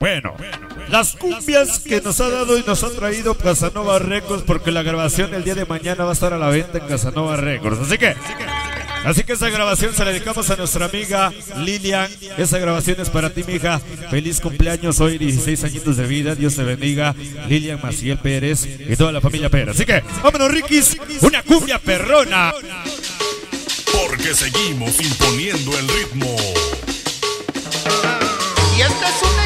Bueno, las cumbias que nos ha dado y nos ha traído Casanova Records porque la grabación el día de mañana va a estar a la venta en Casanova Records. Así que, así que esa grabación se la dedicamos a nuestra amiga Lilian. Esa grabación es para ti, mija. Feliz cumpleaños hoy, 16 añitos de vida. Dios te bendiga. Lilian Maciel Pérez y toda la familia Pérez. Así que, vámonos, Rikis. Una cumbia perrona. Porque seguimos imponiendo el ritmo. Y este es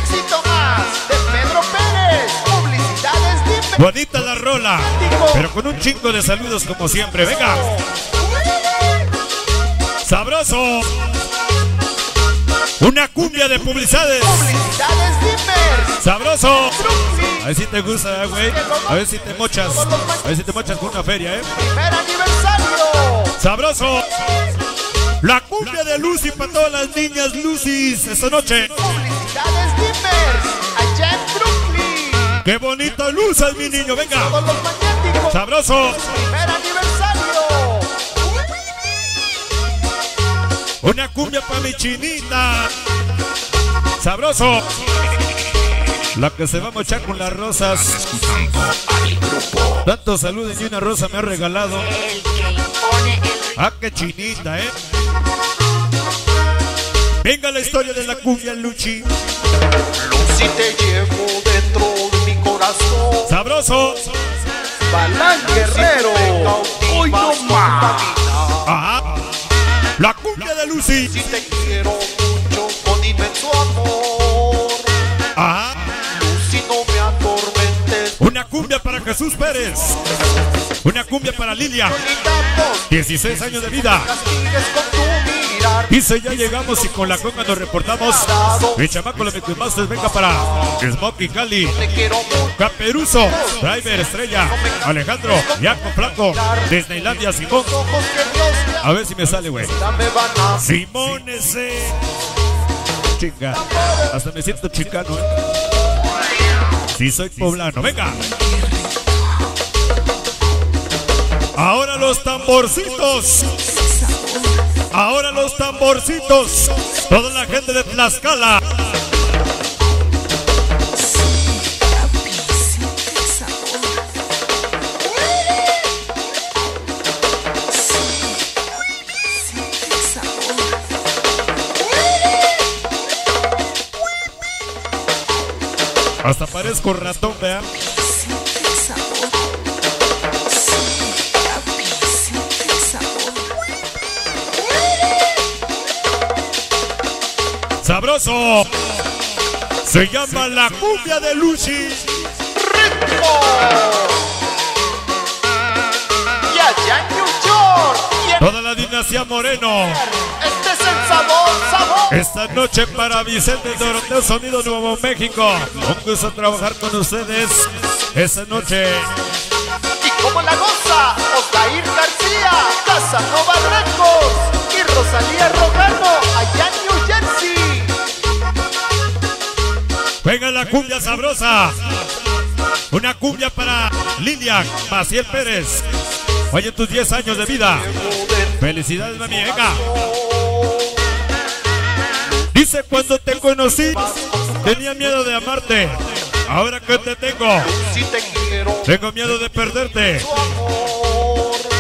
Bonita la rola, pero con un chingo de saludos como siempre. Venga. Sabroso. Una cumbia de publicidades. Publicidades. Sabroso. A ver si te gusta, güey. A ver si te mochas. A ver si te mochas con una feria, ¿eh? Primer aniversario. Sabroso. La cumbia de Lucy para todas las niñas Lucy's esta noche. Publicidades Dippers. Allá en. Qué bonito luces, mi niño. Venga. Sabroso. Primer aniversario. Una cumbia para mi chinita. Sabroso. La que se va a mochar con las rosas. Tanto saludos y una rosa me ha regalado. Ah, qué chinita, ¿eh? Venga la historia de la cumbia, Luchi. Lucy te llevo dentro corazón. Sabroso. Balán Guerrero. Hoy no más. Ajá. La cumbia de Lucy. Si te quiero mucho con inmenso amor. Ajá. Lucy, no me atormentes. Una cumbia para Jesús Pérez. Una cumbia para Lilia. Solitamos. 16 años de vida. Dice ya llegamos y con la conga nos reportamos. Mi chamaco la Masters venga para Smokey Cali. Caperuso, Driver Estrella, Alejandro, Jaco Flaco, Disneylandia Simón. A ver si me sale, güey. Simón ese. Chinga. Hasta me siento chicano, ¿eh? Sí, soy poblano. Venga. Ahora los tamborcitos. Ahora los tamborcitos. Toda la gente de Tlaxcala. Hasta parezco ratón, vea. Sabroso. Se llama la cumbia de Lucy. ritmo. Y allá en New York. En Toda la dinastía Moreno. este es el sabor, sabor. Esta noche para Vicente Doroteo Sonido Nuevo México. Un gusto trabajar con ustedes. Esta noche. Y como la goza, Osair García, Casanova Records La cumbia sabrosa. Una cumbia para Lilian Maciel Pérez. Oye tus 10 años de vida. Felicidades, mami. Venga. Dice cuando te conocí, tenía miedo de amarte. Ahora que te tengo, tengo miedo de perderte.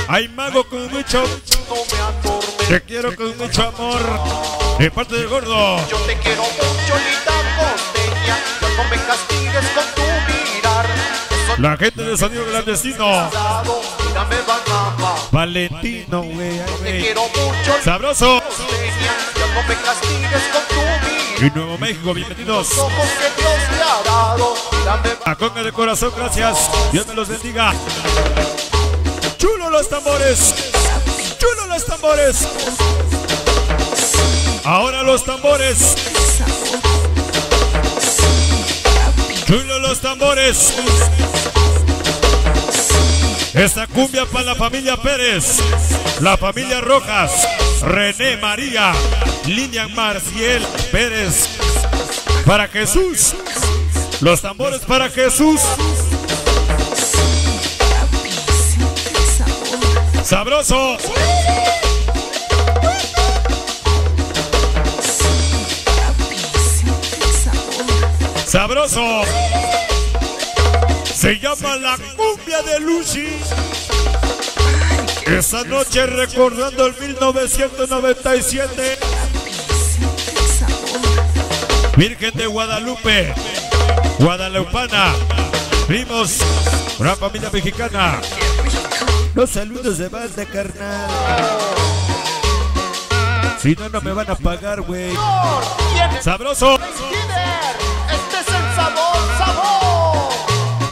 Hay mago con mucho, te quiero con mucho amor. De parte del gordo. Yo te quiero mucho, linda no me castigues con tu mirar. Eso La gente de sonido clandestino. Valentino, güey. ay, Te güey. quiero mucho, Sabroso. Y Nuevo México, bienvenidos. A conga de corazón, gracias. Dios me los bendiga. Chulo los tambores. Chulo los tambores. Ahora los tambores. Chulo los tambores. Esta cumbia para la familia Pérez, la familia Rojas, René María, Lilian Marciel Pérez. Para Jesús. Los tambores para Jesús. Sabroso. Sabroso. Se llama la cumbia de Lucy. Esa noche recordando el 1997. Virgen de Guadalupe, Guadalupana, primos, una familia mexicana. Los saludos de banda, carnal. Si no, no me van a pagar, güey. Sabroso.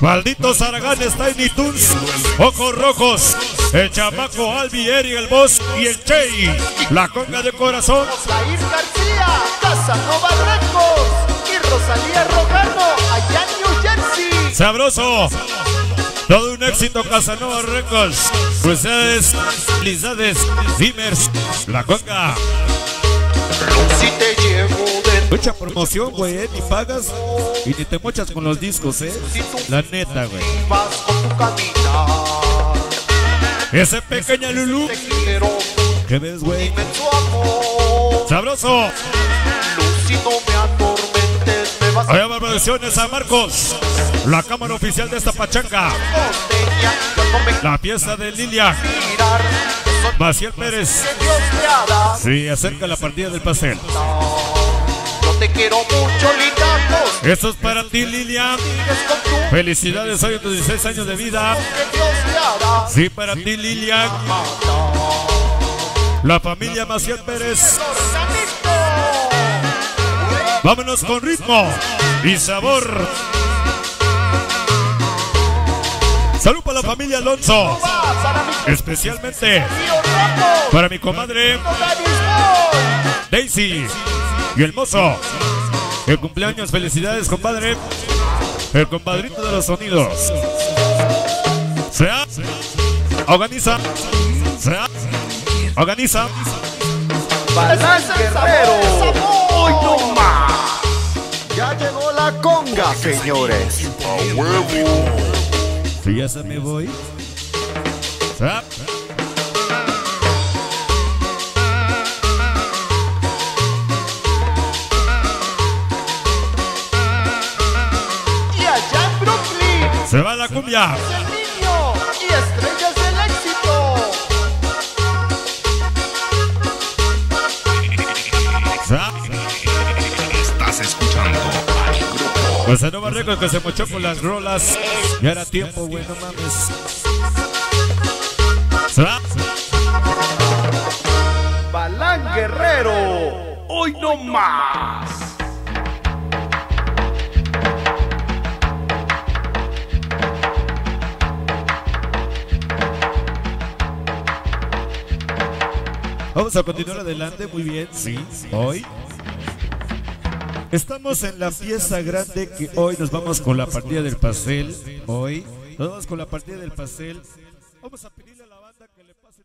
Maldito Zaragán está en iTunes. Ojos rojos. El chamaco Albieri, el boss y el Chey. La conga de corazón. Osdair García, Casanova Records y Rosalía Rogano, allá en New Jersey. Sabroso. Todo un éxito Casanova Records. Felicidades, felicidades, Dimers, la conga. Si te Mucha promoción, güey, ¿eh? Ni pagas y ni te mochas con los discos, ¿eh? La neta, güey. Ese pequeña Lulu. ¿Qué ves, güey? Sabroso. A Allá va producciones San Marcos. La cámara oficial de esta pachanga. La pieza de Lilia. Maciel Pérez. Sí, acerca la partida del pastel. Te quiero mucho, linda. Esto es para ti, Lilia. sigues con tu Felicidades hoy en tus 16 años de vida. Sí, para ti, Lilia. La familia Maciel Pérez. Vámonos con ritmo y sabor. Salud para la familia Alonso. Especialmente para mi comadre. Daisy y el mozo. El cumpleaños, felicidades, compadre. El compadrito de los sonidos. Sea. Organiza. Sea. Organiza. Balán Guerrero. Hoy no más. Ya llegó la conga, señores. Si ya se me voy. Sea. Cumbia. y estrellas del éxito. Estás escuchando al grupo Pues nuevo récord que se mochó con las rolas. Ya era tiempo, güey, no mames. Balán Guerrero. Hoy no más. Vamos a continuar adelante, muy bien, sí. Hoy estamos en la fiesta grande que hoy nos vamos con la partida del pastel. Hoy nos vamos con la partida del pastel. Vamos a pedirle a la banda que le pase.